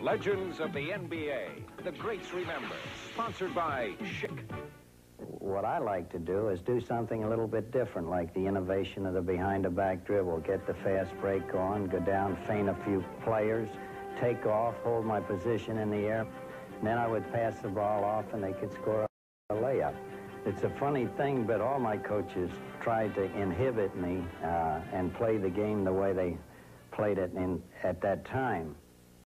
Legends of the NBA, the greats remember. Sponsored by Schick. What I like to do is do something a little bit different, like the innovation of the behind-the-back dribble. Get the fast break on, go down, feint a few players, take off, hold my position in the air. Then I would pass the ball off and they could score a layup. It's a funny thing, but all my coaches tried to inhibit me uh, and play the game the way they played it in, at that time.